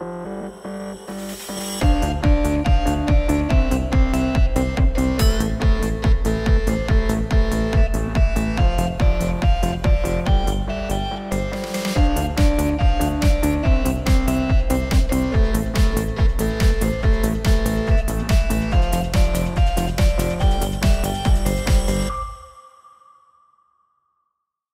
Bye.